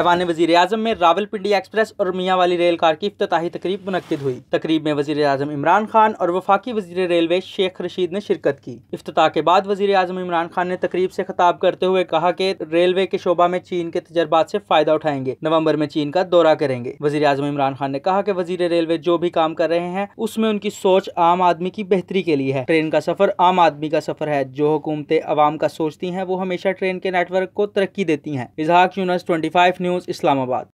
ऐवान वज़ीर अजम में रावलपिंडी एक्सप्रेस और मियाँ वाली रेल कार की इफ्ताही तकरीब मुनद हुई। तकरीब में वज़ीर अजम इमरान खान और वफाकी वज़ीर रेलवे शेख रशीद ने शिरकत की। इफ्ताह के बाद वज़ीर अजम इमरान खान ने तकरीब से खताब करते हुए कहा कि रेलवे के शोबा में चीन के तजर्बात से फ़ायदा उठाएँगे, नवंबर में चीन का दौरा करेंगे। वज़ीर अजम इमरान खान ने कहा कि वज़ीर रेलवे जो भी काम कर रहे हैं, उसमें उनकी सोच आम आदमी की बेहतरी के लिए है। ट्रेन का सफ़र आम आदमी का सफ़र है। जो हुकूमतें अवाम का सोचती हैं, वो हमेशा ट्रेन के नेटवर्क को तरक्की देती हैं। Ishaq Younis twenty news Islamabad.